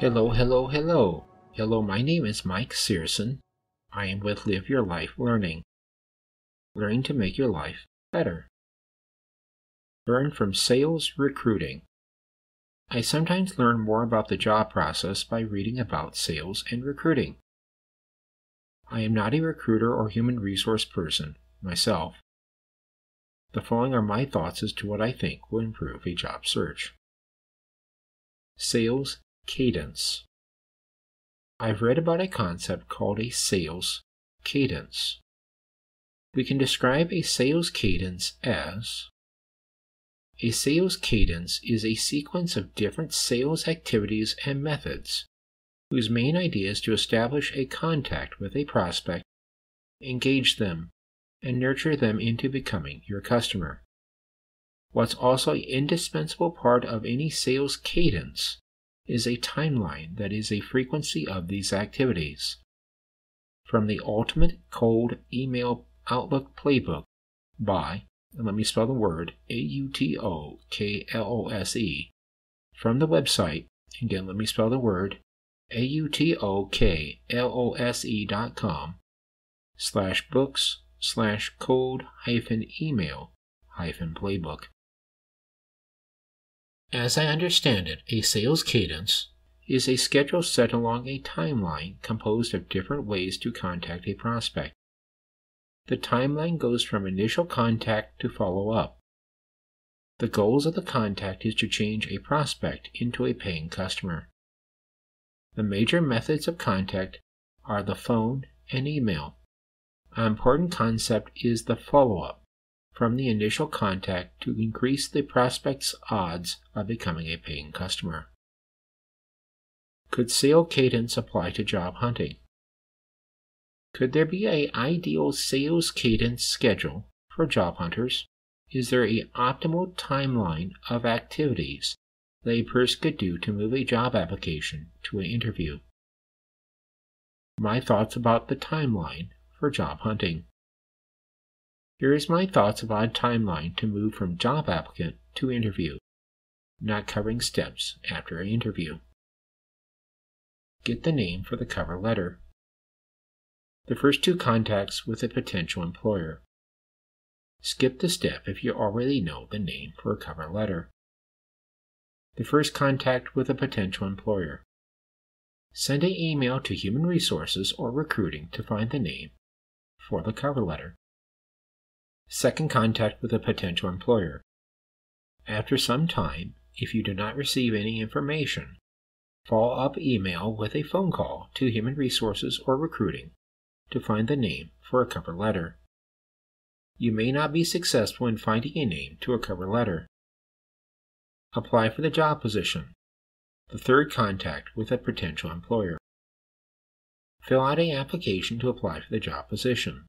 Hello, hello, hello. Hello, my name is Mike Searson. I am with Live Your Life Learning. Learning to make your life better. Learn from sales recruiting. I sometimes learn more about the job process by reading about sales and recruiting. I am not a recruiter or human resource person myself. The following are my thoughts as to what I think will improve a job search. Sales cadence. I've read about a concept called a sales cadence. We can describe a sales cadence as a sales cadence is a sequence of different sales activities and methods whose main idea is to establish a contact with a prospect, engage them, and nurture them into becoming your customer. What's also an indispensable part of any sales cadence is a timeline that is a frequency of these activities. From the Ultimate Cold Email Outlook Playbook by, and let me spell the word, A U T O K L O S E, from the website, again, let me spell the word, A U T O K L O S E dot com, slash books slash cold hyphen email hyphen playbook. As I understand it, a sales cadence is a schedule set along a timeline composed of different ways to contact a prospect. The timeline goes from initial contact to follow up. The goals of the contact is to change a prospect into a paying customer. The major methods of contact are the phone and email. An important concept is the follow up from the initial contact to increase the prospect's odds of becoming a paying customer. Could sale cadence apply to job hunting? Could there be an ideal sales cadence schedule for job hunters? Is there an optimal timeline of activities that a person could do to move a job application to an interview? My thoughts about the timeline for job hunting. Here is my thoughts about timeline to move from job applicant to interview, not covering steps after an interview. Get the name for the cover letter. The first two contacts with a potential employer. Skip the step if you already know the name for a cover letter. The first contact with a potential employer. Send an email to Human Resources or Recruiting to find the name for the cover letter. Second contact with a potential employer. After some time, if you do not receive any information, follow up email with a phone call to Human Resources or Recruiting to find the name for a cover letter. You may not be successful in finding a name to a cover letter. Apply for the job position. The third contact with a potential employer. Fill out an application to apply for the job position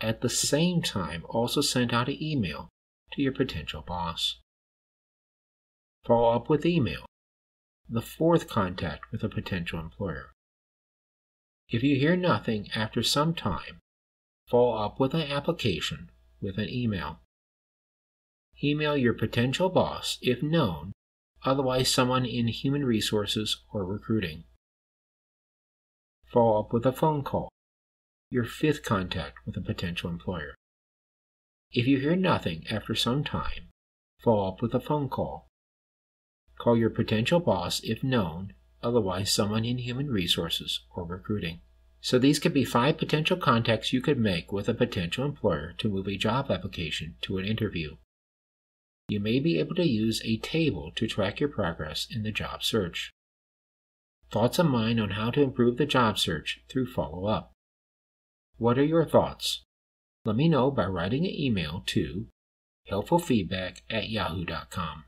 at the same time also send out an email to your potential boss. Follow up with email, the fourth contact with a potential employer. If you hear nothing after some time, follow up with an application with an email. Email your potential boss if known, otherwise, someone in human resources or recruiting. Follow up with a phone call your fifth contact with a potential employer. If you hear nothing after some time, follow up with a phone call. Call your potential boss if known, otherwise, someone in human resources or recruiting. So, these could be five potential contacts you could make with a potential employer to move a job application to an interview. You may be able to use a table to track your progress in the job search. Thoughts of mine on how to improve the job search through follow up. What are your thoughts? Let me know by writing an email to helpfulfeedback at yahoo.com.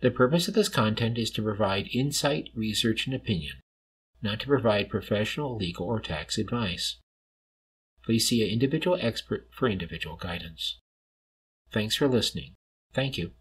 The purpose of this content is to provide insight, research, and opinion, not to provide professional, legal, or tax advice. Please see an individual expert for individual guidance. Thanks for listening. Thank you.